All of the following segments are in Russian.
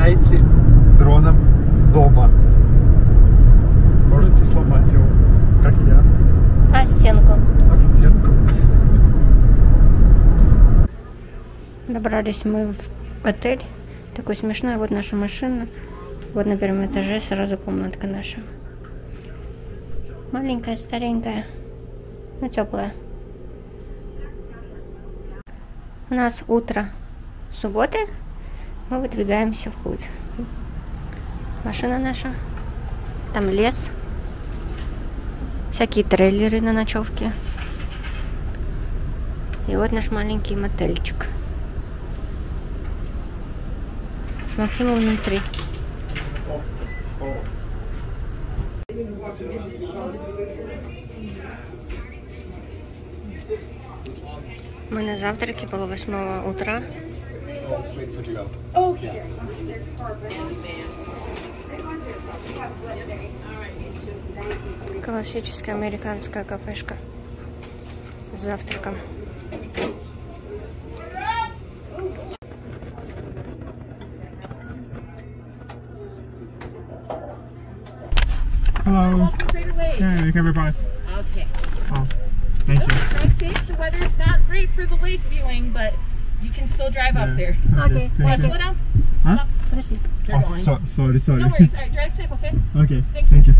летайте дроном дома. Можете сломать его, как я, А стенку? об стенку. Добрались мы в отель. Такой смешной. Вот наша машина. Вот на первом этаже сразу комнатка наша. Маленькая, старенькая, но теплая. У нас утро субботы. Мы выдвигаемся в путь. Машина наша. Там лес. Всякие трейлеры на ночевке. И вот наш маленький мотельчик. С Максимом внутри. Мы на завтраке пол восьмого утра. Классическая американская кафешка с завтраком. Hello. Crater Lake. Yeah, you can be pass. Okay. Oh, thank you. Drive safe. The weather's not great for the lake viewing, but you can still drive yeah. up there. Okay. okay. slow down? Huh? Oh, oh sorry, sorry. No worries. All right, drive safe, okay? Okay. Thank you. Thank you.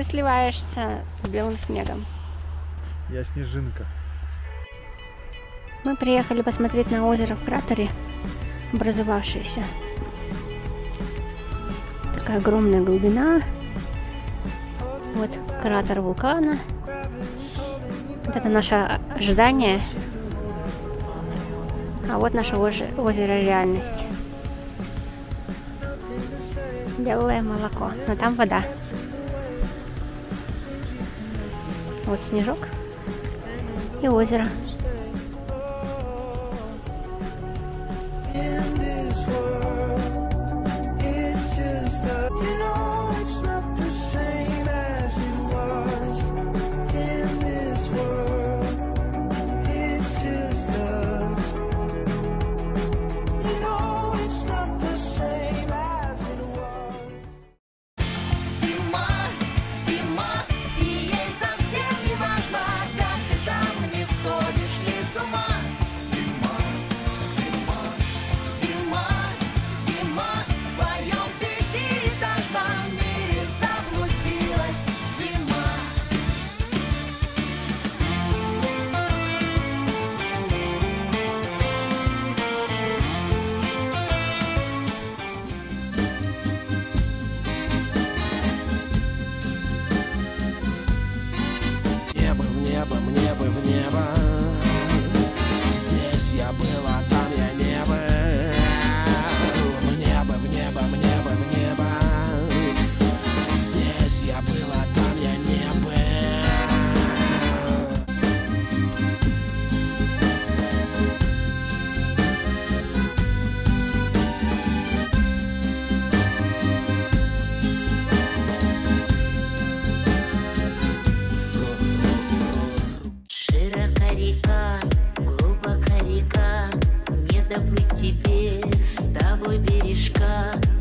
Ты сливаешься с белым снегом. Я снежинка. Мы приехали посмотреть на озеро в кратере, образовавшееся. Такая огромная глубина. Вот кратер вулкана. Вот это наше ожидание. А вот наше озеро реальность. Белое молоко. Но там вода. Вот снежок и озеро. in this world. бережка.